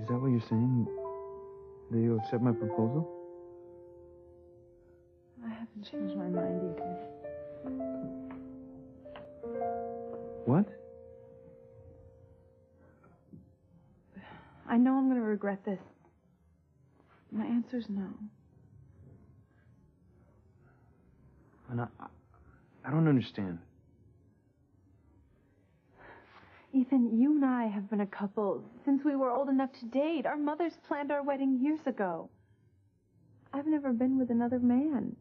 Is that what you're saying? That you accept my proposal? I haven't changed my mind, Ethan. What? I know I'm going to regret this. My answer's no. And I, I don't understand. Ethan, you and I have been a couple since we were old enough to date. Our mothers planned our wedding years ago. I've never been with another man.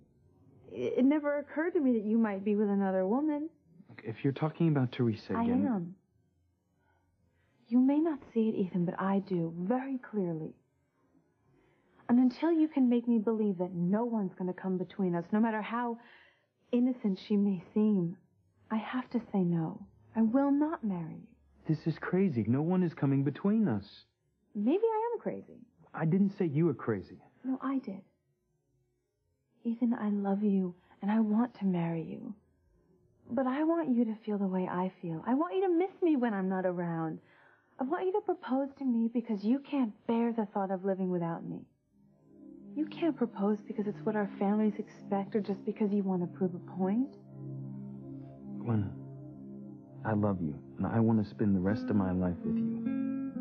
It never occurred to me that you might be with another woman. If you're talking about Theresa again. I am. You may not see it, Ethan, but I do, very clearly. And until you can make me believe that no one's going to come between us, no matter how innocent she may seem, I have to say no. I will not marry you. This is crazy. No one is coming between us. Maybe I am crazy. I didn't say you were crazy. No, I did. Ethan, I love you, and I want to marry you. But I want you to feel the way I feel. I want you to miss me when I'm not around. I want you to propose to me because you can't bear the thought of living without me. You can't propose because it's what our families expect or just because you want to prove a point. Gwen, I love you, and I want to spend the rest of my life with you.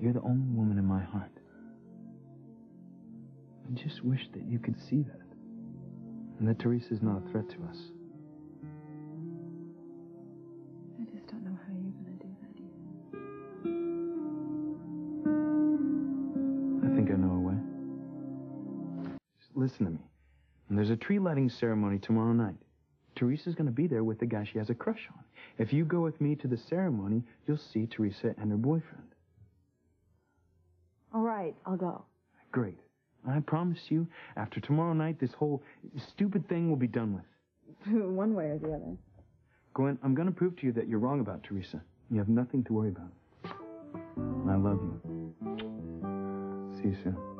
You're the only woman in my heart. I just wish that you could see that. And that Theresa's not a threat to us. I just don't know how you're going to do that, Ethan. I think I know a way. Just listen to me. And there's a tree lighting ceremony tomorrow night. Theresa's going to be there with the guy she has a crush on. If you go with me to the ceremony, you'll see Theresa and her boyfriend. All right, I'll go. Great. I promise you, after tomorrow night, this whole stupid thing will be done with. One way or the other. Gwen, I'm going to prove to you that you're wrong about Theresa. You have nothing to worry about. I love you. See you soon.